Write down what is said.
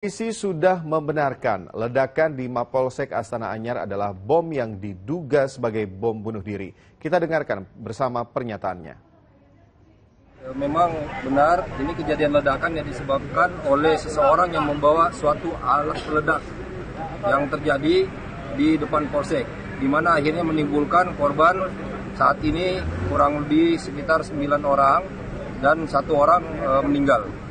Polisi sudah membenarkan ledakan di Mapolsek Astana Anyar adalah bom yang diduga sebagai bom bunuh diri. Kita dengarkan bersama pernyataannya. Ya, memang benar, ini kejadian ledakan yang disebabkan oleh seseorang yang membawa suatu alat peledak yang terjadi di depan Polsek, di mana akhirnya menimbulkan korban saat ini kurang lebih sekitar 9 orang dan satu orang eh, meninggal.